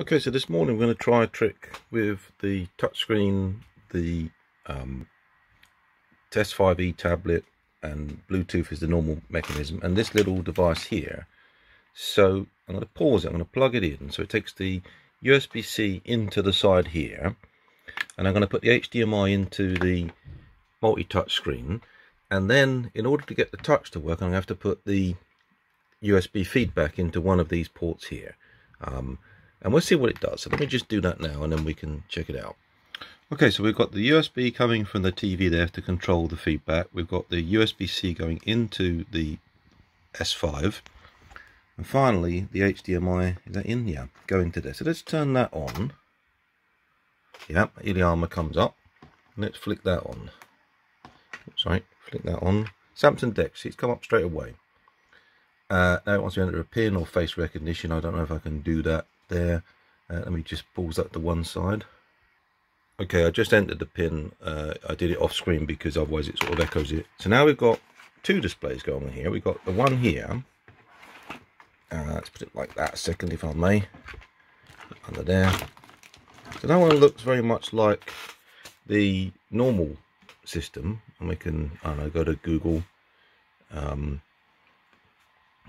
Okay, so this morning we're going to try a trick with the touchscreen, the um, Tab S5e tablet, and Bluetooth is the normal mechanism, and this little device here. So I'm going to pause it, I'm going to plug it in, so it takes the USB-C into the side here, and I'm going to put the HDMI into the multi-touch screen, and then in order to get the touch to work, I'm going to have to put the USB feedback into one of these ports here. Um, and we'll see what it does. So let me just do that now and then we can check it out. Okay, so we've got the USB coming from the TV there to control the feedback. We've got the USB-C going into the S5. And finally, the HDMI, is that in? Yeah, going to there. So let's turn that on. Yep, Iiyama comes up. Let's flick that on. Sorry, flick that on. Samsung DeX, it's come up straight away. Uh, now it wants to enter a pin or face recognition. I don't know if I can do that there. Uh, let me just pause that to one side. Okay, I just entered the pin. Uh, I did it off screen because otherwise it sort of echoes it. So now we've got two displays going on here. We've got the one here. Uh, let's put it like that second, if I may. Under there. So that one looks very much like the normal system. And we can, I don't know, go to Google um,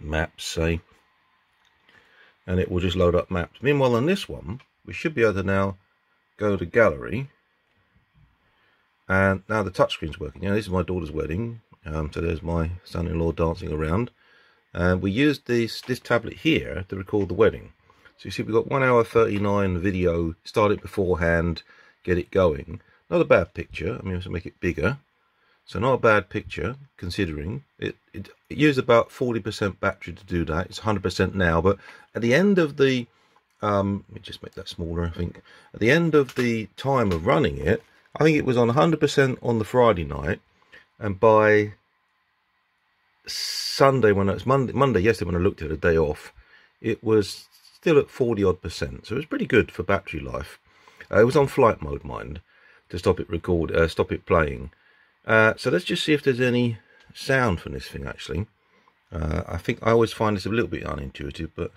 Maps, say and it will just load up maps. Meanwhile, on this one, we should be able to now go to gallery. And now the touchscreen's working. Yeah, this is my daughter's wedding. Um, so there's my son-in-law dancing around. And we used this, this tablet here to record the wedding. So you see we've got 1 hour 39 video, start it beforehand, get it going. Not a bad picture. I mean, let's make it bigger. So not a bad picture, considering. It, it, it used about 40% battery to do that. It's 100% now, but at the end of the... Um, let me just make that smaller, I think. At the end of the time of running it, I think it was on 100% on the Friday night, and by Sunday, when it's Monday, Monday, yesterday, when I looked at a day off, it was still at 40 odd percent. So it was pretty good for battery life. Uh, it was on flight mode, mind, to stop it record, uh, stop it playing. Uh, so let's just see if there's any sound from this thing actually. Uh, I think I always find this a little bit unintuitive, but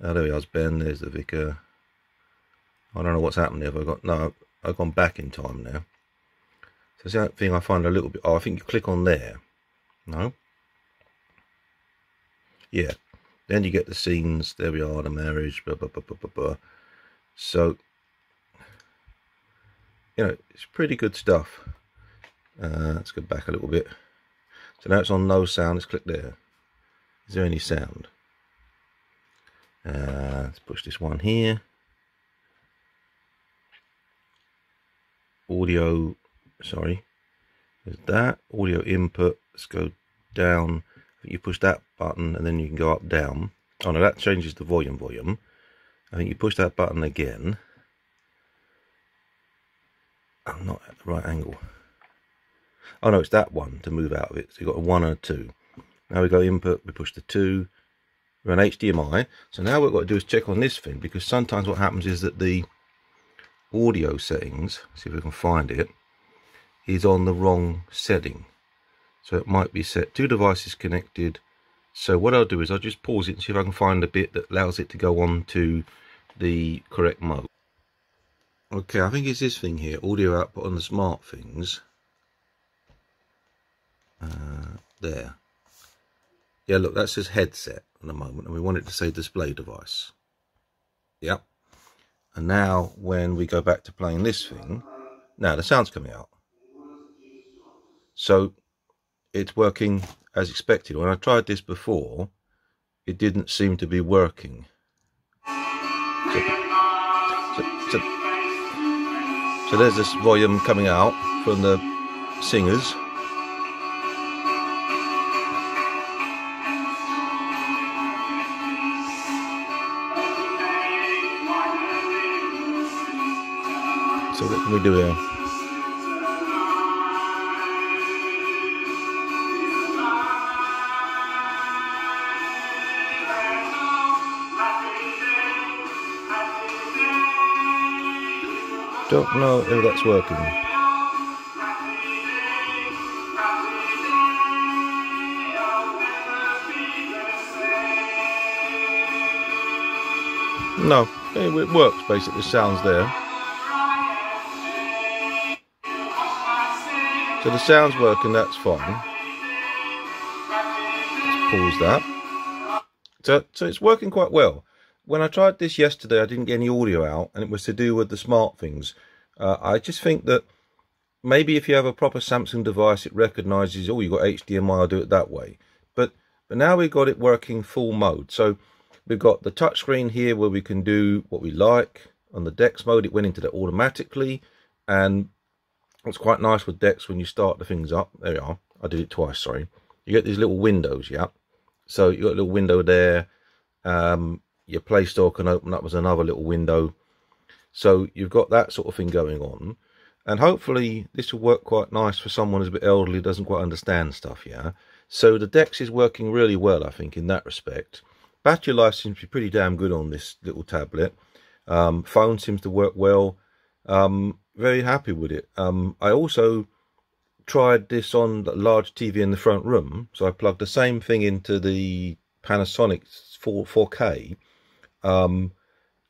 oh, there we are, Ben. There's the vicar. I don't know what's happened there. I've got no, I've gone back in time now. So the only thing I find a little bit. Oh, I think you click on there. No. Yeah. Then you get the scenes. There we are, the marriage. Blah blah blah blah blah. blah. So you know, it's pretty good stuff. Uh, let's go back a little bit. So now it's on no sound. Let's click there. Is there any sound? Uh, let's push this one here. Audio, sorry. There's that. Audio input. Let's go down. you push that button and then you can go up, down. Oh no, that changes the volume, volume. I think you push that button again. I'm not at the right angle. Oh no, it's that one to move out of it. So you've got a one and a two. Now we go input, we push the two, we're on HDMI. So now what we've got to do is check on this thing because sometimes what happens is that the audio settings, see if we can find it, is on the wrong setting. So it might be set two devices connected. So what I'll do is I'll just pause it and see if I can find a bit that allows it to go on to the correct mode. Okay, I think it's this thing here, audio output on the smart things uh, there. Yeah, look, that says headset at the moment, and we want it to say display device. Yep. And now, when we go back to playing this thing, now the sound's coming out. So, it's working as expected. When I tried this before, it didn't seem to be working. So, so, so, so there's this volume coming out from the singers. So what can we do here? Don't know if that's working. No, it works basically, sound's there. So the sound's working, that's fine. Let's pause that. So, so it's working quite well. When I tried this yesterday, I didn't get any audio out, and it was to do with the smart things. Uh, I just think that maybe if you have a proper Samsung device, it recognizes, oh, you've got HDMI, I'll do it that way. But, but now we've got it working full mode. So we've got the touchscreen here where we can do what we like. On the DeX mode, it went into that automatically. And what's quite nice with DeX when you start the things up, there we are. I did it twice, sorry. You get these little windows, yeah. So you got a little window there. Um, your Play Store can open up as another little window. So you've got that sort of thing going on and hopefully this will work quite nice for someone who's a bit elderly doesn't quite understand stuff yeah so the dex is working really well i think in that respect battery life seems to be pretty damn good on this little tablet um, phone seems to work well um, very happy with it um, i also tried this on the large tv in the front room so i plugged the same thing into the panasonic 4 4k um,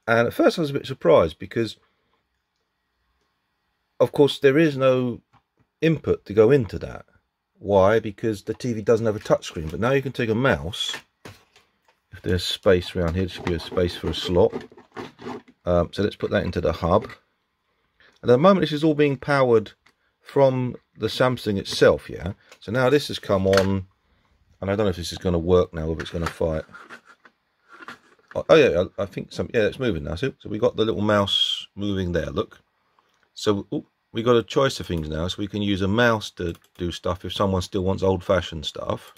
and at first i was a bit surprised because of course, there is no input to go into that. Why? Because the TV doesn't have a touchscreen. But now you can take a mouse. If there's space around here, there should be a space for a slot. Um, so let's put that into the hub. At the moment, this is all being powered from the Samsung itself, yeah? So now this has come on, and I don't know if this is going to work now, if it's going to fight. Oh, oh yeah, I, I think some, yeah, it's moving now. So, so we got the little mouse moving there, look. So, ooh, we got a choice of things now so we can use a mouse to do stuff if someone still wants old-fashioned stuff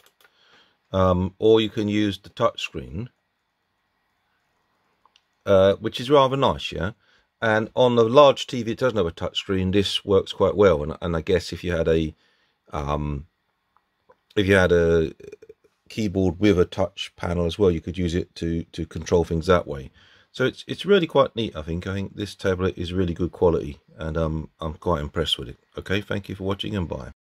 um, or you can use the touchscreen uh, which is rather nice yeah and on a large TV it doesn't have a touchscreen this works quite well and, and I guess if you had a um, if you had a keyboard with a touch panel as well you could use it to to control things that way so it's it's really quite neat, I think. I think this tablet is really good quality, and um, I'm quite impressed with it. Okay, thank you for watching, and bye.